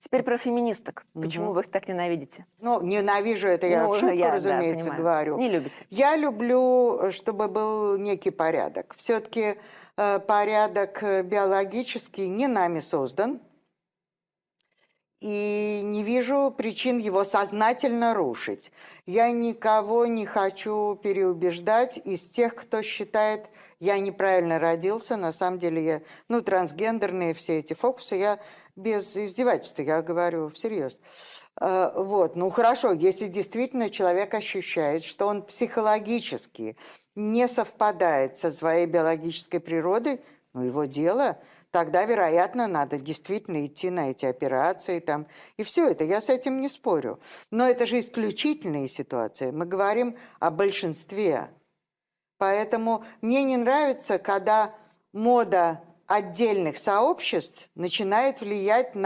Теперь про феминисток. Почему Мгм. вы их так ненавидите? Ну, ненавижу это я Ну, в шутку, я, да, разумеется, понимаю. говорю. Не любите. Я люблю, чтобы был некий порядок. Все-таки порядок э, биологический не нами создан. И не вижу причин его сознательно рушить. Я никого не хочу переубеждать из тех, кто считает, я неправильно родился. На самом деле я, ну, трансгендерные все эти фокусы, я без издевательства, я говорю всерьез. Э, Вот, ну хорошо, если действительно человек ощущает, что он психологически не совпадает со своей биологической природой, ну его дело, тогда, вероятно, надо действительно идти на эти операции там, и все это, я с этим не спорю. Но это же исключительные ситуации, мы говорим о большинстве. Поэтому мне не нравится, когда мода отдельных сообществ начинает влиять на